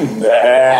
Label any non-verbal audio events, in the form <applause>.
<laughs> Nah.